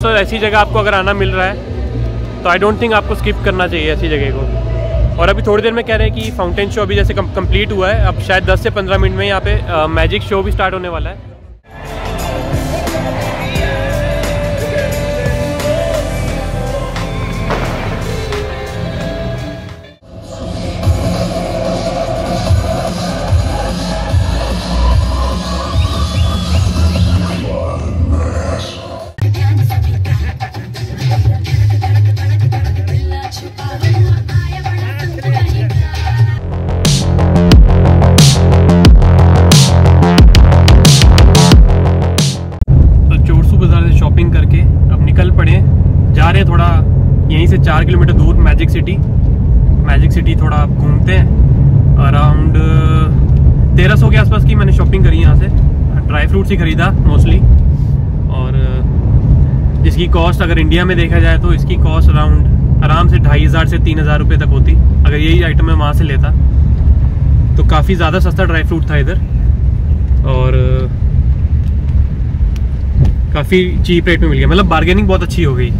तो ऐसी जगह आपको अगर आना मिल रहा है तो आई डोंट थिंक आपको स्किप करना चाहिए ऐसी जगह को। और अभी थोड़ी देर में कह रहे हैं कि फाउंटेन शो अभी जैसे कंप्लीट हुआ है, अब शायद 10 से 15 मिनट में यहाँ पे मैजिक शो भी स्टार्ट होने वाला है। ही खरीदा मोस्टली और जिसकी कॉस्ट अगर इंडिया में देखा जाए तो इसकी कॉस्ट अराउंड आराम से ढाई हज़ार से तीन हज़ार रुपये तक होती। अगर यही आइटम मैं वहाँ से लेता तो काफ़ी ज़्यादा सस्ता ड्राई फ्रूट था इधर। और काफ़ी चीप रेट में मिल गया। मतलब बार्गेनिंग बहुत अच्छी हो गई।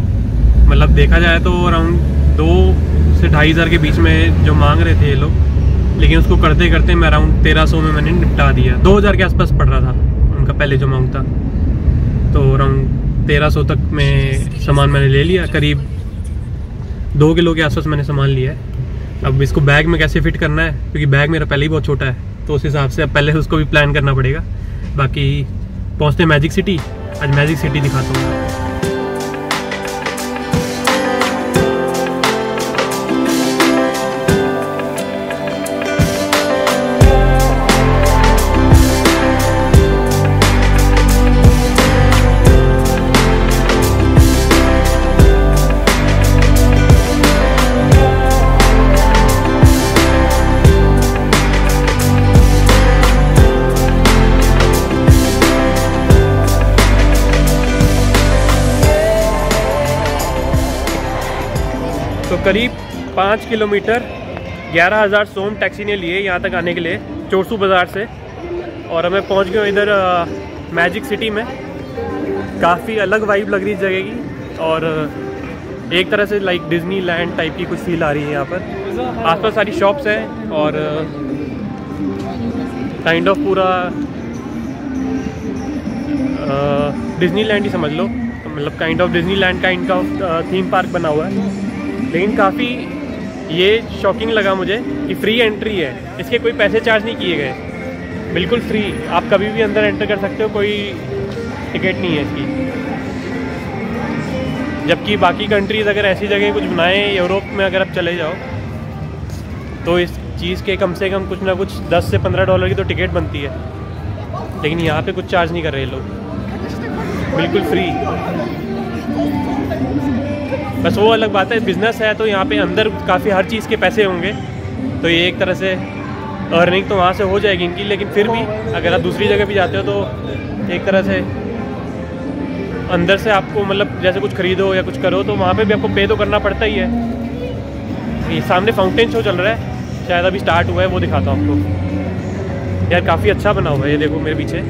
मतलब देखा जाए तो अराउंड दो से ढाई हज़ार के बीच में जो मांग रहे थे ये लोग, लेकिन उसको करते करते मैं अराउंड तेरह सौ में मैंने निपटा दिया। दो हज़ार के आसपास पड़ रहा था। पहले जो था। तो अराउंड तेरह सौ तक में सामान मैंने ले लिया। करीब दो किलो के आसपास मैंने सामान लिया है। अब इसको बैग में कैसे फिट करना है? क्योंकि बैग मेरा पहले ही बहुत छोटा है। तो उस हिसाब से अब पहले उसको भी प्लान करना पड़ेगा। बाकी पहुँचते मैजिक सिटी आज मैजिक सिटी दिखाता हूँ। करीब पाँच किलोमीटर ग्यारह हज़ार सोम टैक्सी ने लिए यहाँ तक आने के लिए चोरसू बाज़ार से। और हमें पहुँच गए इधर मैजिक सिटी में। काफ़ी अलग वाइब लग रही इस जगह की। और एक तरह से लाइक डिज्नी लैंड टाइप की कुछ फील आ रही है यहाँ पर। आसपास सारी शॉप्स हैं और काइंड ऑफ़ पूरा डिज्नी लैंड ही समझ लो। तो मतलब काइंड ऑफ़ डिज्नी लैंड का थीम पार्क बना हुआ है। लेकिन काफ़ी ये शॉकिंग लगा मुझे कि फ्री एंट्री है। इसके कोई पैसे चार्ज नहीं किए गए। बिल्कुल फ्री आप कभी भी अंदर एंटर कर सकते हो, कोई टिकट नहीं है इसकी। जबकि बाकी कंट्रीज़ अगर ऐसी जगह कुछ बनाएँ यूरोप में अगर आप चले जाओ तो इस चीज़ के कम से कम कुछ ना कुछ 10 से 15 डॉलर की तो टिकट बनती है। लेकिन यहाँ पे कुछ चार्ज नहीं कर रहे लोग। बिल्कुल फ्री बस वो अलग बात है बिज़नेस है तो यहाँ पे अंदर काफ़ी हर चीज़ के पैसे होंगे। तो ये एक तरह से अर्निंग तो वहाँ से हो जाएगी इनकी, लेकिन फिर भी अगर आप दूसरी जगह भी जाते हो तो एक तरह से अंदर से आपको मतलब जैसे कुछ खरीदो या कुछ करो तो वहाँ पे भी आपको पे तो करना पड़ता ही है। ये सामने फाउंटेन शो चल रहा है, शायद अभी स्टार्ट हुआ है, वो दिखाता हूँ आपको। यार काफ़ी अच्छा बना हुआ है, ये देखो मेरे पीछे।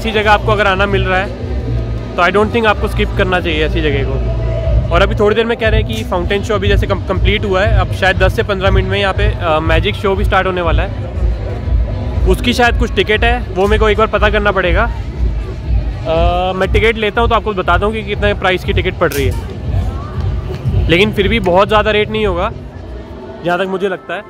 ऐसी जगह आपको अगर आना मिल रहा है तो आई डोंट थिंक आपको स्किप करना चाहिए ऐसी जगह को। और अभी थोड़ी देर में कह रहे हैं कि फाउंटेन शो अभी जैसे कंप्लीट हुआ है अब शायद 10 से 15 मिनट में यहाँ पे मैजिक शो भी स्टार्ट होने वाला है। उसकी शायद कुछ टिकट है वो मेरे को एक बार पता करना पड़ेगा। आ, मैं टिकट लेता हूँ तो आपको बताता हूँ कि कितने प्राइस की टिकट पड़ रही है। लेकिन फिर भी बहुत ज़्यादा रेट नहीं होगा जहाँ तक मुझे लगता है।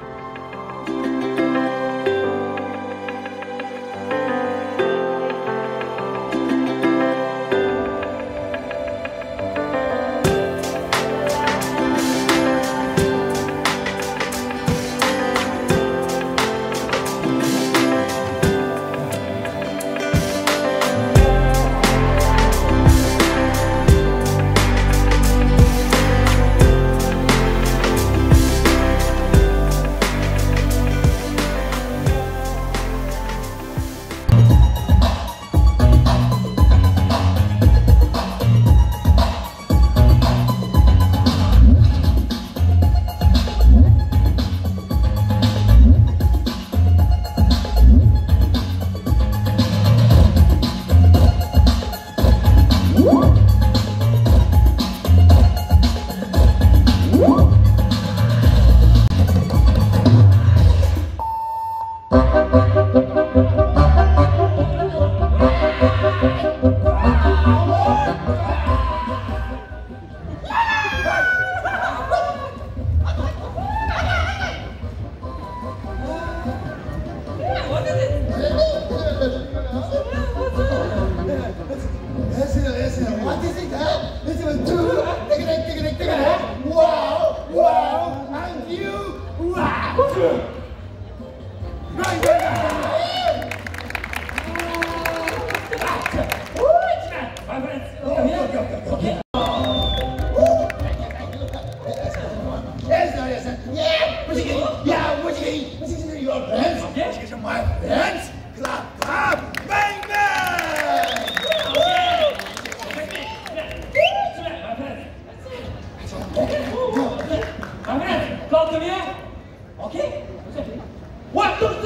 What the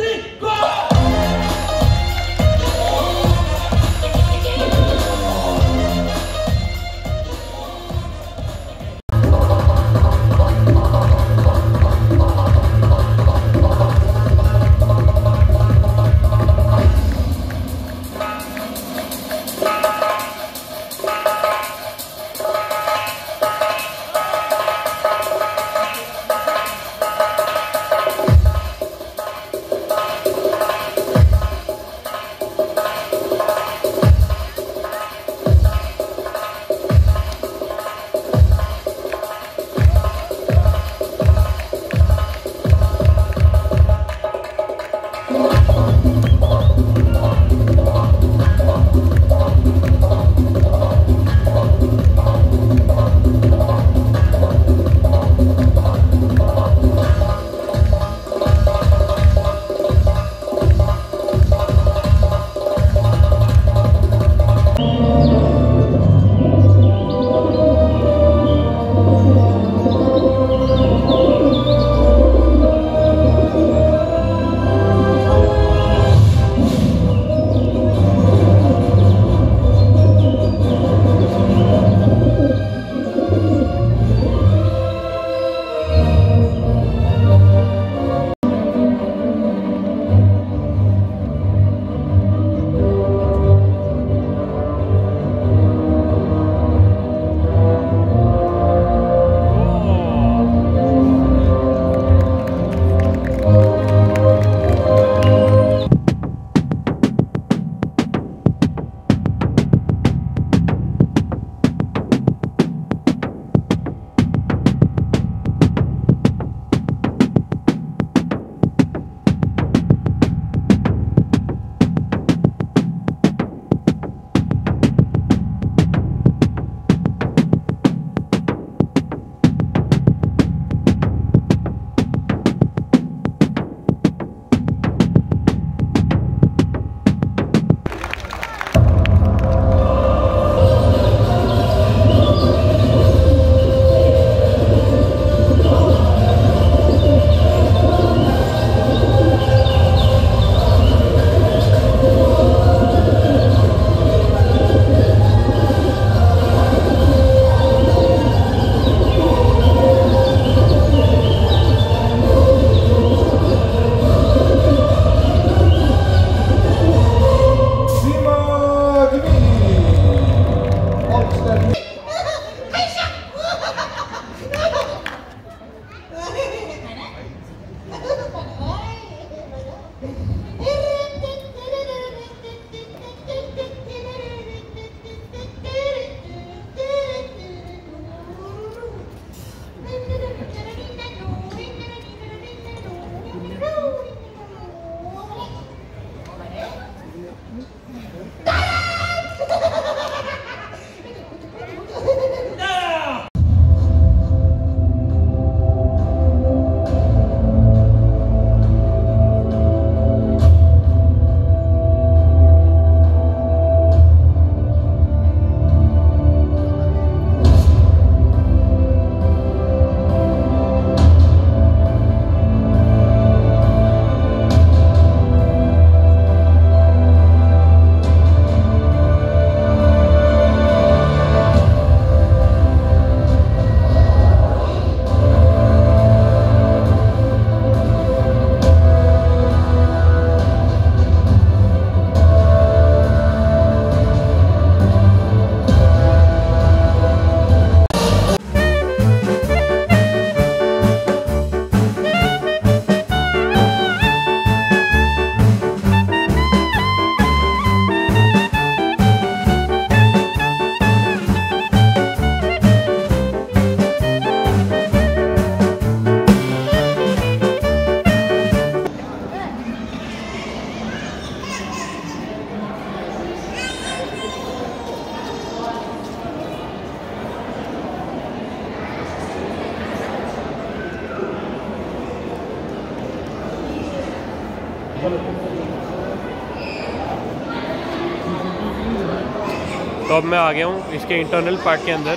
तो अब मैं आ गया हूँ इसके इंटरनल पार्ट के अंदर।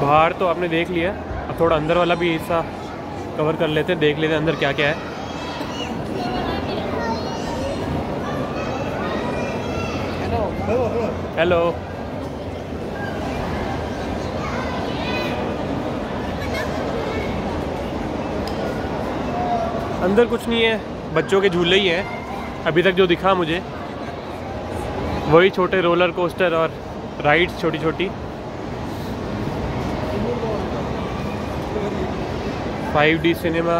बाहर तो आपने देख लिया। अब थोड़ा अंदर वाला भी हिस्सा कवर कर लेते हैं, देख लेते हैं अंदर क्या क्या है। हेलो अंदर कुछ नहीं है, बच्चों के झूले ही हैं। अभी तक जो दिखा मुझे। वही छोटे रोलर कोस्टर और राइड्स छोटी छोटी। Five D cinema.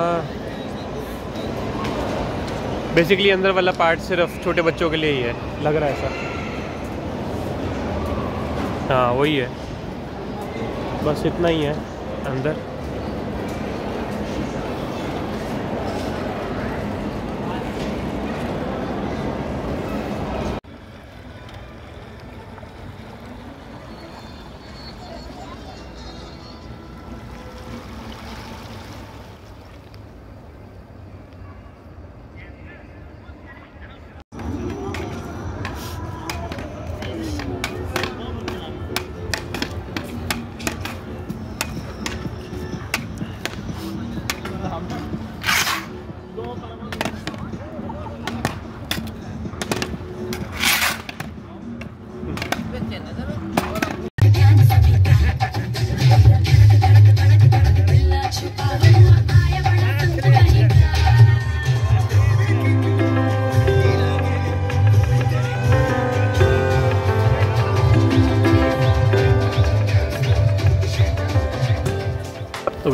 बेसिकली अंदर वाला पार्ट सिर्फ़ छोटे बच्चों के लिए ही है, लग रहा है ऐसा। हाँ वही है। बस इतना ही है, अंदर।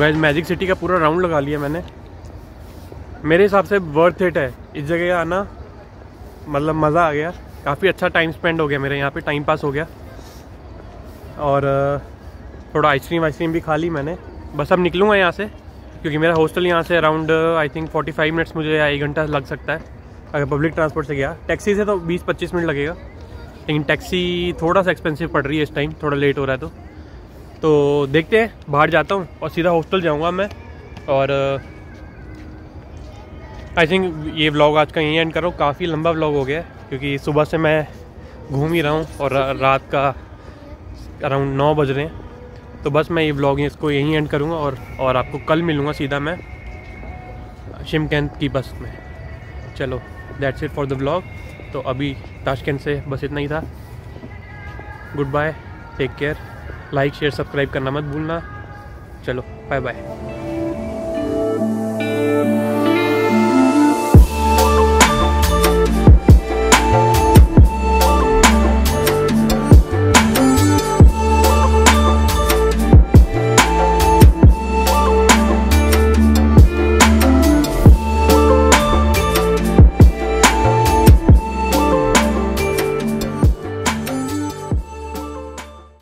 गैज मैजिक सिटी का पूरा राउंड लगा लिया मैंने। मेरे हिसाब से वर्थ इट है। इस जगह आना मतलब मज़ा आ गया। काफ़ी अच्छा टाइम स्पेंड हो गया मेरे यहाँ पे टाइम पास हो गया। और थोड़ा आइसक्रीम वाइसक्रीम भी खा ली मैंने। बस अब निकलूँगा यहाँ से, क्योंकि मेरा हॉस्टल यहाँ से अराउंड आई थिंक 45 मिनट्स मुझे या एक घंटा लग सकता है। अगर पब्लिक ट्रांसपोर्ट से गया। टैक्सी से तो 20-25 मिनट लगेगा। लेकिन टैक्सी थोड़ा सा एक्सपेंसिव पड़ रही है इस टाइम थोड़ा लेट हो रहा है तो। तो देखते हैं, बाहर जाता हूँ और सीधा हॉस्टल जाऊँगा मैं। और आई थिंक ये व्लॉग आज का यहीं एंड करो। काफ़ी लंबा व्लॉग हो गया क्योंकि सुबह से मैं घूम ही रहा हूँ और रात का अराउंड नौ बज रहे हैं। तो बस मैं ये व्लॉग इसको यहीं एंड करूँगा और और आपको कल मिलूँगा सीधा मैं शिमकंद की बस में। चलो that's it for the vlog तो अभी ताशकंद से बस इतना ही था। Goodbye take care like share subscribe करना मत भूलना। चलो बाय बाय